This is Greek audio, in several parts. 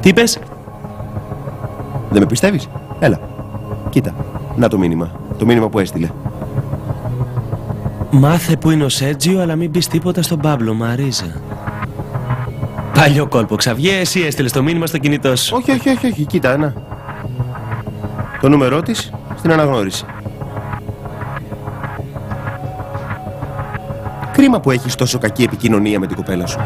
Τι είπες; Δεν με πιστεύεις; Έλα. Κοίτα. Να το μήνυμα. Το μήνυμα που έστειλε. Μάθε που είναι ο Σέρτζιο, αλλά μην πεις τίποτα στον Παύλο, Μαρίζα. Παλιό κόλπο, Ξαβιέ, εσύ έστειλες το μήνυμα στο κινητό σου. Όχι, όχι, όχι, όχι. Κοίτα, ένα. Το νούμερό της στην αναγνώριση. Κρίμα που έχεις τόσο κακή επικοινωνία με την κοπέλα σου.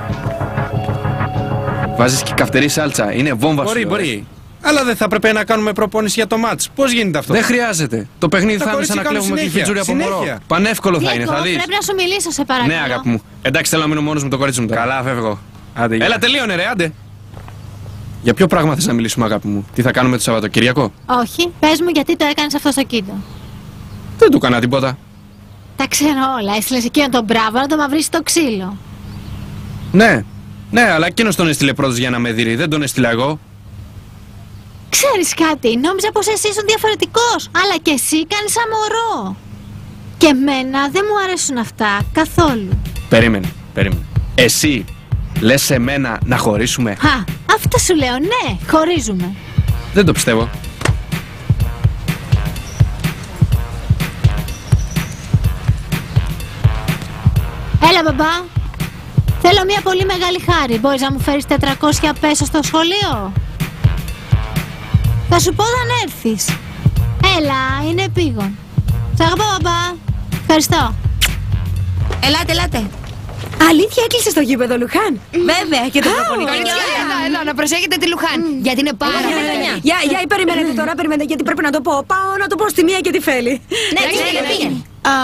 Βάζεις και καυτερή σάλτσα. Είναι βόμβα Μπορεί, σου. μπορεί. Αλλά δεν θα έπρεπε να κάνουμε προπόνηση για το μάτς. Πώς γίνεται αυτό; Δεν χρειάζεται. Το παιχνίδι Τα θα είναι σαν κορίτσια να κάνουν κλέβουμε τη συνέχεια. φιτζούρι από μωρό. Συνέχεια. Πανεύκολο θα είναι, Νίκο, θα δεις. πρέπει να σου μιλήσω, σε παρακαλώ. Ναι, αγάπη μου. Εντάξει, θέλω να μείνω μόνος με το κορίτσι μου τώρα. Καλά, φεύγω. Άντε, γεια. Έλα, τελείωνε, ρε, άντε. Για ποιο πράγμα θες να μιλήσουμε, αγάπη μου; Τι θα κάνουμε το Σαββατοκύριακο. Όχι, πες μου γιατί το έκανες αυτό στο κίνητο. Δεν του έκανα τίποτα. Τα ξέρω όλα. Έστειλες εκείνον τον μπράβο να το μαυρίσει το ξύλο. Ναι, ναι, αλλά εκείνος τον έστειλε πρώτος για να με δει. Δεν τον έστειλα εγώ. Ξέρεις κάτι, νόμιζα πως εσύ ήσουν διαφορετικός, αλλά και εσύ κάνεις σαν μωρό. Και εμένα δεν μου αρέσουν αυτά καθόλου. Περίμενε, περίμενε. Εσύ λες σε μένα να χωρίσουμε; Χα, αυτό σου λέω, ναι, χωρίζουμε. Δεν το πιστεύω. Έλα μπαμπά, θέλω μια πολύ μεγάλη χάρη. Μπορείς να μου φέρεις 400 πέσο στο σχολείο; Θα σου πω όταν έρθεις. Έλα, είναι επίγον. Σ' αγαπώ μπαμπά. Ευχαριστώ. Ελάτε, ελάτε. Αλήθεια έκλεισε στο γήπεδο, Λουχάν; Βέβαια, και το προπονητικό. Κορίτσια, έλα, έλα, να προσέχετε τη Λουχάν. Γιατί είναι πάρα πολύ καλή. Για, για, περιμένετε τώρα, περιμένετε, γιατί πρέπει να το πω. Πάω να το πω στη μία και τη φέλη. Ναι, πήγαινε, πήγαινε.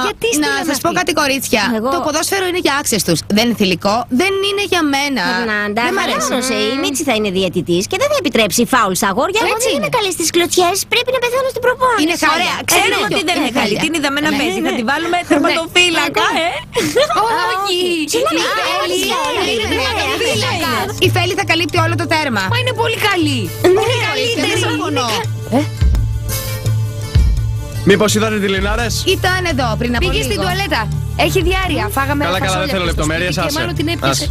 Γιατί να στείλαμε σα πω αυτή? κάτι, κορίτσια. Εγώ- Το ποδόσφαιρο είναι για άξιε του. Δεν είναι θηλυκό, δεν είναι για μένα. Φερνάντα, δεν μ' αρέσει. χαλάρωσε. Η Μίτσι θα είναι διαιτητή και δεν θα επιτρέψει φάουλ στα αγόρια. Εγώ Έτσι δεν είναι. είμαι καλή στι κλωτσιέ. Πρέπει να πεθάνω στην προπόνηση. Είναι χάλια. Ωραία, ξέρουμε Είναι ότι δεν είναι καλή. χάλια. Την είδαμε να Ναι, παίζει. ναι. Θα τη βάλουμε τερματοφύλακα, ε. Όχι! Συγγνώμη, Η Φέλη όχι, είναι όχι, τερματοφύλακα. Η Φέλη θα καλύπτει όλο το τέρμα. Μα είναι πολύ καλή. Είναι καλύτερη. Συμφωνώ. Μήπως είδατε τη Λινάρες; Ήταν εδώ πριν από Πήγε λίγο. στην τουαλέτα. Έχει διάρκεια. Φάγαμε Καλά, καλά, φασόλια δεν θέλω στο σπίτι λεπτομέρειες, Και άσε. μάλλον την έπιασε.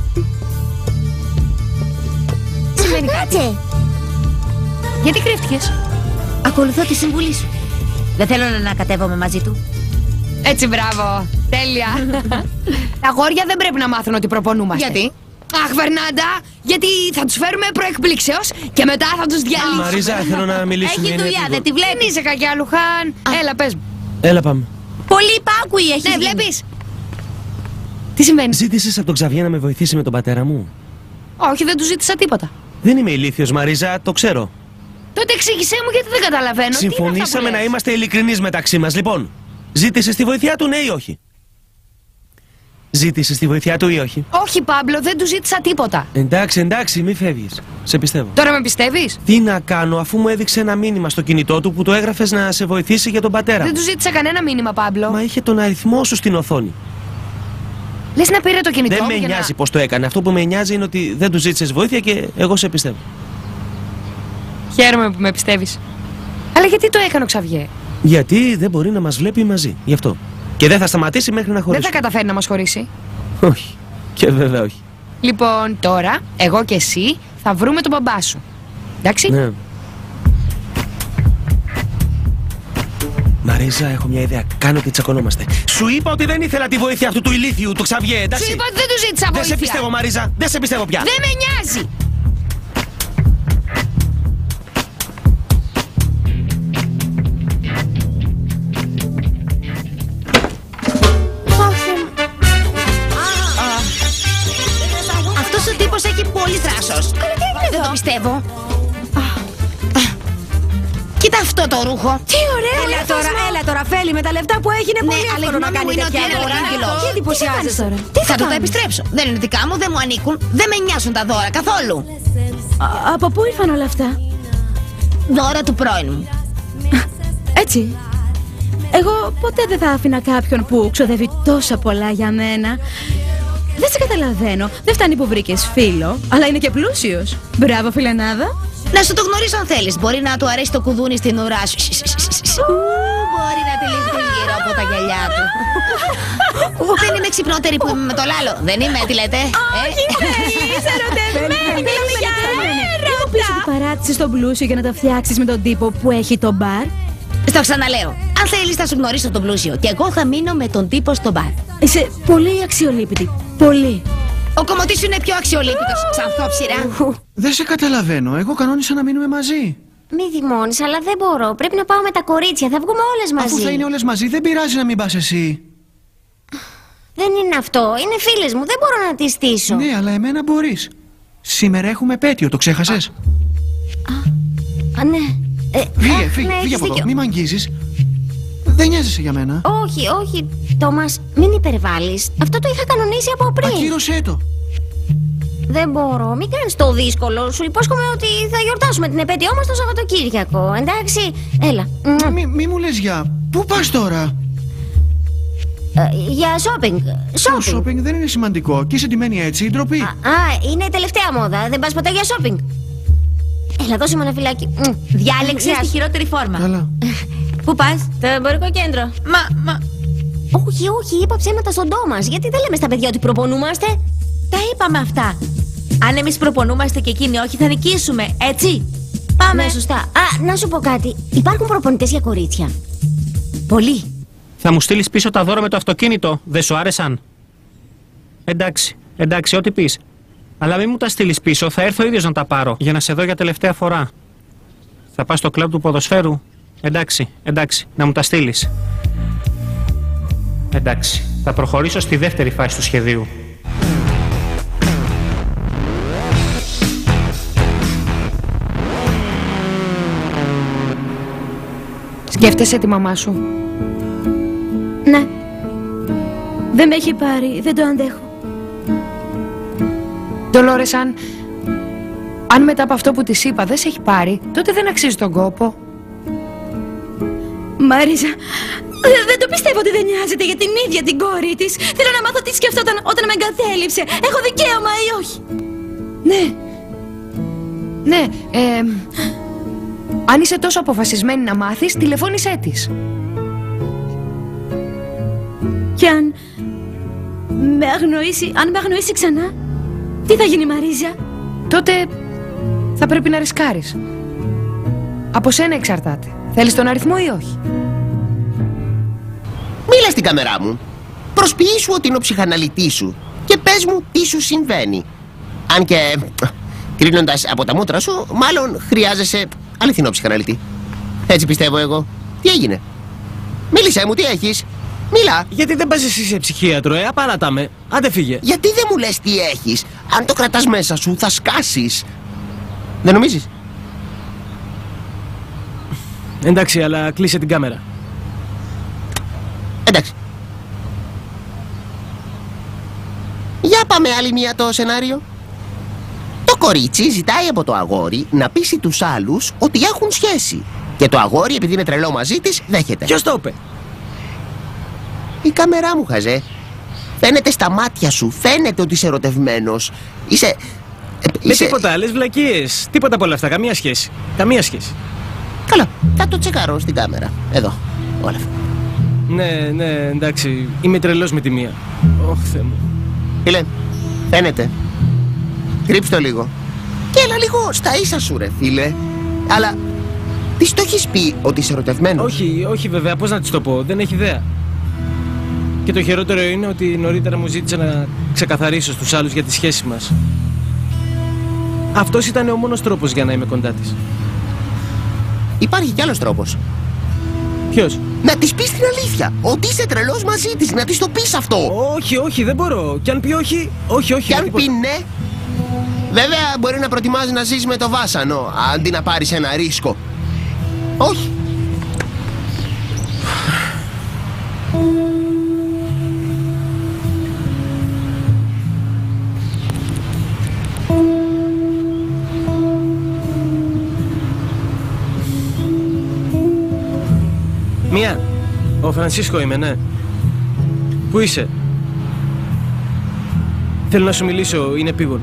Άσε. Κάτσε. Γιατί κρύφτηκες; Ακολουθώ τη συμβουλή σου. Δεν θέλω να ανακατεύομαι μαζί του. Έτσι, μπράβο. Τέλεια. Τα αγόρια δεν πρέπει να μάθουν ότι προπονούμαστε. Γιατί; Αχ, Φερνάντα, γιατί θα τους φέρουμε προεκπλήξεως και μετά θα τους διαλύσουμε. Μαρίζα, θέλω να μιλήσουμε. Έχει είναι δουλειά, επίγον. δεν τη Δεν βλέπει. είσαι κακιά, Λουχάν. Έλα, πες μου. Έλα πάμε. Πολύ υπάκουη έχεις Ναι, γίνει. βλέπεις; Τι συμβαίνει; Ζήτησες από τον Ξαβιέ να με βοηθήσει με τον πατέρα μου; Όχι, δεν του ζήτησα τίποτα. Δεν είμαι ηλίθιος Μαρίζα, το ξέρω. Τότε εξήγησέ μου γιατί δεν καταλαβαίνω. Τι είναι αυτά που Συμφωνήσαμε να λες; είμαστε ειλικρινείς μεταξύ μας. Λοιπόν, ζήτησες τη βοήθειά του, ναι ή όχι; Ζήτησες τη βοήθειά του ή όχι; Όχι, Πάμπλο, δεν του ζήτησα τίποτα. Εντάξει, εντάξει, μη φεύγεις. Σε πιστεύω. Τώρα με πιστεύεις; Τι να κάνω, αφού μου έδειξε ένα μήνυμα στο κινητό του που το έγραφες να σε βοηθήσει για τον πατέρα. Δεν του ζήτησα κανένα μήνυμα, Πάμπλο. Μα είχε τον αριθμό σου στην οθόνη. Λες να πήρε το κινητό δεν μου με για να- νοιάζει πώς το έκανε. Αυτό που με νοιάζει είναι ότι δεν του ζήτησες βοήθεια και εγώ σε πιστεύω. Χαίρομαι που με πιστεύεις. Αλλά γιατί το έκανε ο Ξαβιέ; Γιατί δεν μπορεί να μας βλέπει μαζί. Γι' αυτό. Και δεν θα σταματήσει μέχρι να Δεν χωρίσει. θα καταφέρει να μας χωρίσει. Όχι. Και βέβαια όχι. Λοιπόν, τώρα, εγώ και εσύ θα βρούμε τον μπαμπά σου. Εντάξει; Ναι. Μαρίζα, έχω μια ιδέα. Κάνω και τσακωνόμαστε. Σου είπα ότι δεν ήθελα τη βοήθεια αυτού του ηλίθιου, του Ξαβιέ, εντάξει. Σου είπα ότι δεν του ζήτησα Δεν βοήθεια. σε πιστεύω, Μαρίζα. Δεν σε πιστεύω πια. Δεν με νοιάζει. Δεν το πιστεύω. Κοίτα αυτό το ρούχο. Τι ωραίο Έλα τώρα, έλα τώρα, Φέλη, με τα λεφτά που έχει είναι Ναι, πολύ αλλά η εύκολο να γνώμη κάνει μου είναι τέτοια ότι είναι δώρα. ridicule. Τι εντυπωσιάζεσαι τώρα; Τι Θα του τα επιστρέψω. Δεν είναι δικά μου, δεν μου ανήκουν. Δεν με νοιάζουν τα δώρα καθόλου. Α- Από πού ήρθαν όλα αυτά; Δώρα του πρώην μου. Έτσι. Εγώ ποτέ δεν θα άφηνα κάποιον που ξοδεύει τόσα πολλά για μένα. Δεν σε καταλαβαίνω. Δεν φτάνει που βρήκες φίλο, αλλά είναι και πλούσιος. Μπράβο, φιλενάδα. Να σου το γνωρίσω αν θέλεις. Μπορεί να του αρέσει το κουδούνι στην ουρά σου. Ου, Μπορεί να τυλίγει γύρω από τα γυαλιά του. Δεν είμαι ξυπνότερη που είμαι με το λάλο. Δεν είμαι, τι λέτε. ε; Είσαι ερωτευμένη. Είμαι πίσω του παράτησες τον πλούσιο για να τα φτιάξεις με τον τύπο που έχει το μπαρ. Στο ξαναλέω. Αν θέλεις, θα σου γνωρίσω τον πλούσιο. Και εγώ θα μείνω με τον τύπο στο μπαρ. Είσαι πολύ αξιολύπητη. Πολύ. Ο κομμωτής σου είναι πιο αξιολύπητος. Ξανθόψυρα. Δεν σε καταλαβαίνω. Εγώ κανόνισα να μείνουμε μαζί. Μη δημώνεις, αλλά δεν μπορώ. Πρέπει να πάω με τα κορίτσια. Θα βγούμε όλες μαζί. Αφού θα είναι όλες μαζί, δεν πειράζει να μην πας εσύ. Δεν είναι αυτό. Είναι φίλες μου. Δεν μπορώ να τις στήσω. Ναι, αλλά εμένα μπορείς. Σήμερα έχουμε πέτειο, το ξέχασες; Α, ναι. Ε, Φύγε, αχ, φύγε, ναι, φύγε έχεις από εδώ. δίκιο. Μη μ' αγγίζεις. Δεν νοιάζεσαι για μένα. Όχι, όχι, Τόμας, μην υπερβάλλεις. Αυτό το είχα κανονίσει από πριν. Ακύρωσέ το. Δεν μπορώ, μην κάνεις το δύσκολο. Σου υπόσχομαι ότι θα γιορτάσουμε την επέτειό μας το Σαββατοκύριακο. Εντάξει, έλα. Μμμ. Μη, μη μου λες για... Πού πας τώρα; Ε, για shopping. Το Shopping. shopping δεν είναι σημαντικό. Και είσαι ντυμένη έτσι, η ντροπή. Α, είναι η τελευταία μόδα. Δεν πας ποτέ για shopping. Έλα, δώσε μου ένα φυλάκι. Μμ. Διάλεξες Γεια τη σου. χειρότερη φόρμα. Καλά. Πού πας, Το εμπορικό κέντρο. Μα, μα. Όχι, όχι, είπα ψέματα στον Τόμας. Γιατί δεν λέμε στα παιδιά ότι προπονούμαστε; Τα είπαμε αυτά. Αν εμείς προπονούμαστε και εκείνοι όχι, θα νικήσουμε, έτσι; Πάμε. Ναι, σωστά. Α, να σου πω κάτι. Υπάρχουν προπονητές για κορίτσια. Πολύ. Θα μου στείλεις πίσω τα δώρα με το αυτοκίνητο. Δεν σου άρεσαν; Εντάξει, εντάξει, ό,τι πεις. Αλλά μην μου τα στείλεις πίσω, θα έρθω ίδιος να τα πάρω για να σε δω για τελευταία φορά. Θα πας στο κλαμπ του ποδοσφαίρου. Εντάξει, εντάξει, να μου τα στείλεις. Εντάξει, θα προχωρήσω στη δεύτερη φάση του σχεδίου. Σκέφτεσαι τη μαμά σου; Ναι. Δεν με έχει πάρει, δεν το αντέχω. Ντολόρες, αν... Αν μετά από αυτό που της είπα δεν σε έχει πάρει, τότε δεν αξίζει τον κόπο. Μαρίζα, ε, δεν το πιστεύω ότι δεν νοιάζεται για την ίδια την κόρη της. Θέλω να μάθω τι σκεφτόταν όταν με εγκατέλειψε. Έχω δικαίωμα ή όχι; Ναι. Ναι, ε, αν είσαι τόσο αποφασισμένη να μάθεις, τηλεφώνησέ της. Και αν με αγνοήσει, αν με αγνοήσει ξανά, τι θα γίνει Μαρίζα. Τότε θα πρέπει να ρισκάρεις. Από σένα εξαρτάται. Θέλεις τον αριθμό ή όχι; Μίλα στην καμερά μου. Προσποιήσου ότι είναι ο ψυχαναλυτής σου και πες μου τι σου συμβαίνει. Αν και, κρίνοντας από τα μούτρα σου, μάλλον χρειάζεσαι αληθινό ψυχαναλυτή. Έτσι πιστεύω εγώ. Τι έγινε; Μίλησέ μου, τι έχεις; Μίλα. Γιατί δεν πας εσύ σε ψυχίατρο, ε, απαράτα με. Άντε φύγε. Γιατί δεν μου λες τι έχεις; Αν το κρατάς μέσα σου θα σκάσεις. Δεν νομίζεις; Εντάξει, αλλά κλείσε την κάμερα. Εντάξει. Για πάμε άλλη μία το σενάριο. Το κορίτσι ζητάει από το αγόρι να πείσει τους άλλους ότι έχουν σχέση. Και το αγόρι, επειδή είναι τρελό μαζί της, δέχεται. Ποιος το είπε; Η κάμερά μου, χαζέ. Φαίνεται στα μάτια σου. Φαίνεται ότι είσαι ερωτευμένος. Είσαι... ε, Με είσαι... τίποτα, λες βλακίες. Τίποτα από όλα αυτά, καμία σχέση. Καμία σχέση. Καλά, θα το τσεκαρώ στην κάμερα. Εδώ, όλα αυτά. Ναι, ναι, εντάξει. Είμαι τρελός με τη μία. Ωχ, Θεέ μου. Φίλε, φαίνεται. Κρύψτε το λίγο. Και έλα λίγο στα ίσα σου, ρε φίλε. Αλλά τι το έχεις πει ότι είσαι ερωτευμένος; Όχι, όχι βέβαια, πώς να της το πω, δεν έχει ιδέα. Και το χειρότερο είναι ότι νωρίτερα μου ζήτησε να ξεκαθαρίσω στους άλλους για τη σχέση μας. Αυτός ήταν ο μόνος τρόπος για να είμαι κοντά της. Υπάρχει κι άλλος τρόπος. Ποιος; Να της πεις την αλήθεια. Ότι είσαι τρελός μαζί της. Να της το πεις αυτό. Όχι, όχι, δεν μπορώ. Κι αν πει όχι, όχι, όχι. Και αν τίποτα. πει ναι. Βέβαια μπορεί να προτιμάζει να ζεις με το βάσανο αντί να πάρεις ένα ρίσκο. Όχι. Μία. Ο Φρανσίσκο είμαι, ναι. Πού είσαι; Θέλω να σου μιλήσω, είναι επίγον.